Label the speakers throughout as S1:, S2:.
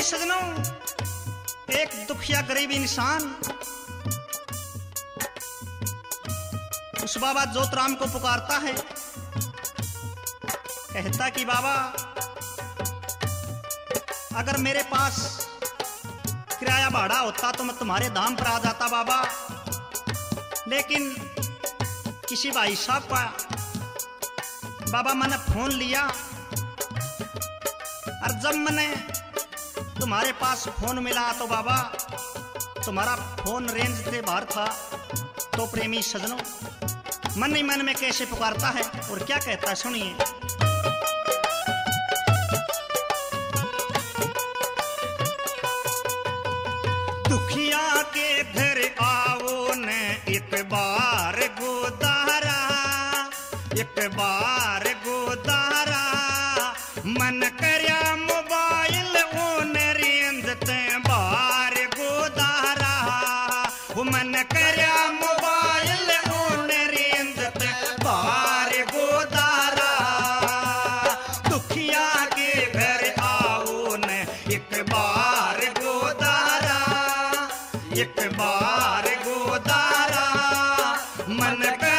S1: प्रेमी सजनों, एक दुखिया गरीब इंसान। उस बाबा जोतराम को पुकारता है। कहता कि, बाबा, अगर मेरे पास किराया भाड़ा होता तो मैं तुम्हारे धाम पर आ जाता, बाबा। लेकिन किसी भाई साहब का बाबा मैंने फ़ोन लिया और जब मैंने तुम्हारे पास फ़ोन मिला तो बाबा, तुम्हारा फ़ोन रेंज से बाहर था। तो प्रेमी सजनों, मन ही मन में कैसे पुकारता है और क्या कहता सुनिए। दुखिया के घर आओ न एक बार गोदारा एक बार गोदारा मन करया मन करया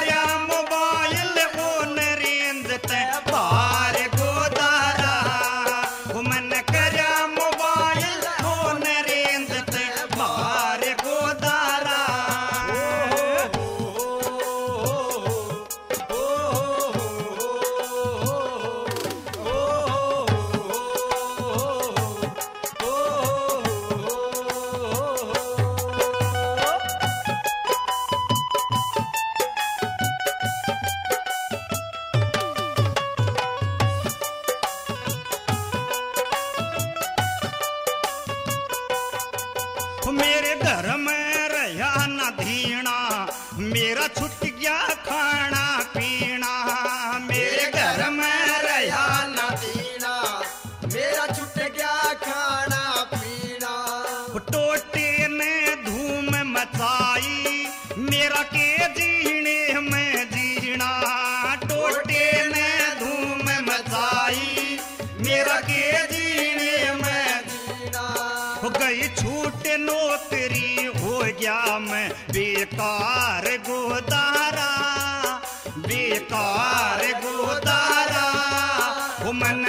S1: मेरा छुट गया खाना पीना। मेरे घर में रहा
S2: ना पीना मेरा छुट गया खाना पीना।
S1: टोटे ने धूम मचाई। मेरा के बेकार गोदारा बेकार गोदारा मन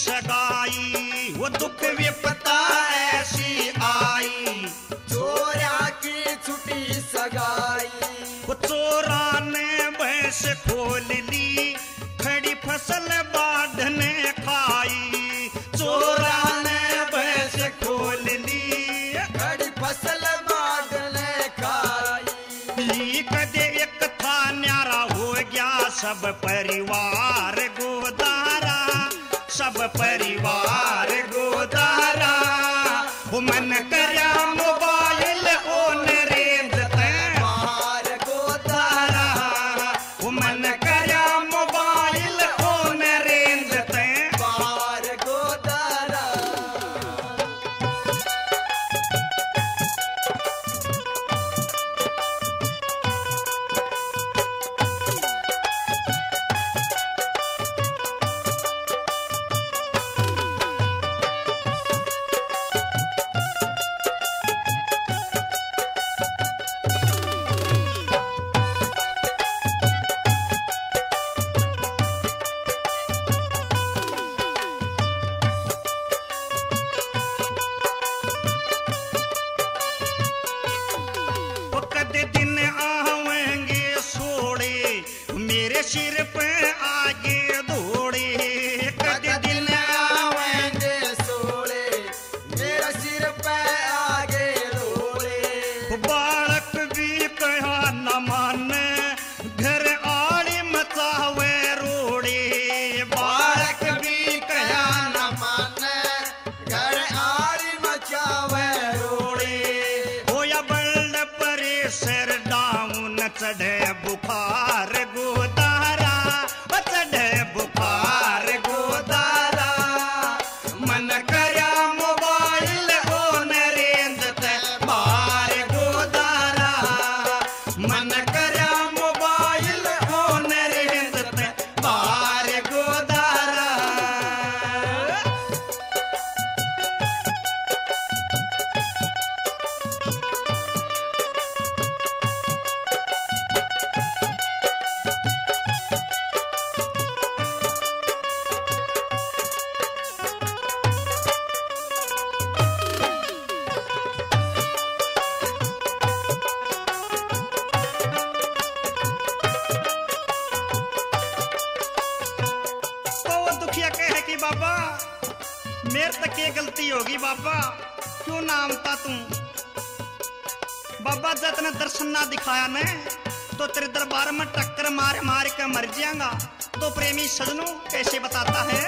S1: सगाई, वो दुख विपता ऐसी आई।
S2: चोरा की छुट्टी सगाई।
S1: वो चोरा ने भैंस खोल ली, खड़ी फ़सल खाई। चोरा ने भैंस खोल ली,
S2: खड़ी फ़सल बादले खाई।
S1: कदे एक था न्यारा हो गया, सब परिवार सब परिवार गोदारा मन करया सिर पे आगे धोड़े कद दिल आवेंगे सोड़े
S2: मेरा सिर
S1: पे आगे धोड़े। बालक भी कहा न मान घर आड़ी मचावे रोड़े। बालक भी कहा न माने घर आड़ी मचावे रोड़े। होया बल्ड परे सर डाउन चढ़े बुखार गोद बाबा। मेरे तक ये गलती होगी बाबा। क्यों नाम था तू? बाबा, जब तने दर्शन ना दिखाया ने तो तेरे दरबार में टक्कर मार मार के मर जाएगा। तो प्रेमी सजनों कैसे बताता है?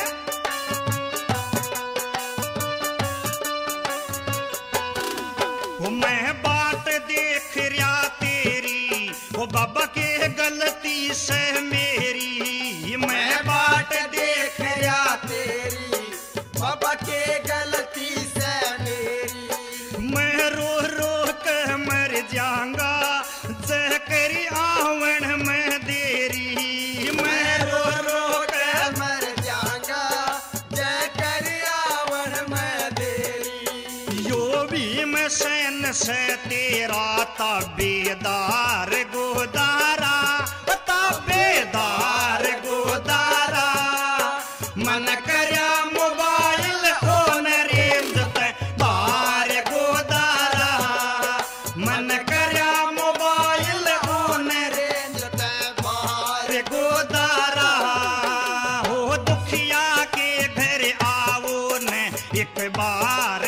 S1: मैं बात देख रहा तेरी, वो बाबा के गलती से
S2: से
S1: तेरा ताबेदार गोदारा ताबेदार गोदारा मन करया मोबाइल ओ नरेंद्र ते बार गोदारा मन करया मोबाइल नरेंद्र
S2: रेंज ते बाहर
S1: रे गोदारा हो दुखिया के घर आओ ने, एक बार